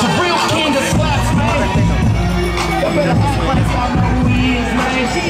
Jabril King just slaps, man. Y'all better I know who he is, man.